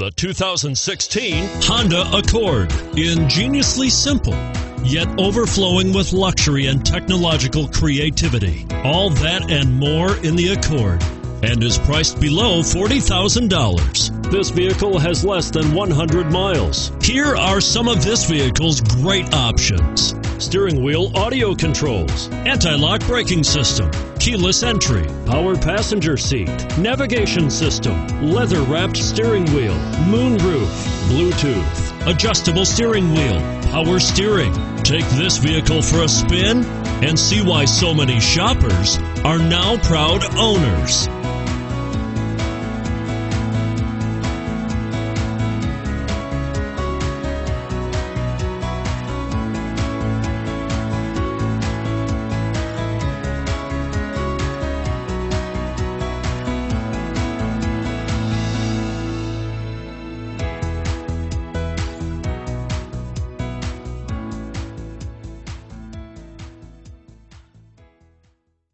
The 2016 Honda Accord. Ingeniously simple, yet overflowing with luxury and technological creativity. All that and more in the Accord and is priced below $40,000. This vehicle has less than 100 miles. Here are some of this vehicle's great options steering wheel audio controls, anti lock braking system, keyless entry, power passenger seat, navigation system, leather wrapped steering wheel, moonroof, Bluetooth, adjustable steering wheel, power steering. Take this vehicle for a spin and see why so many shoppers are now proud owners.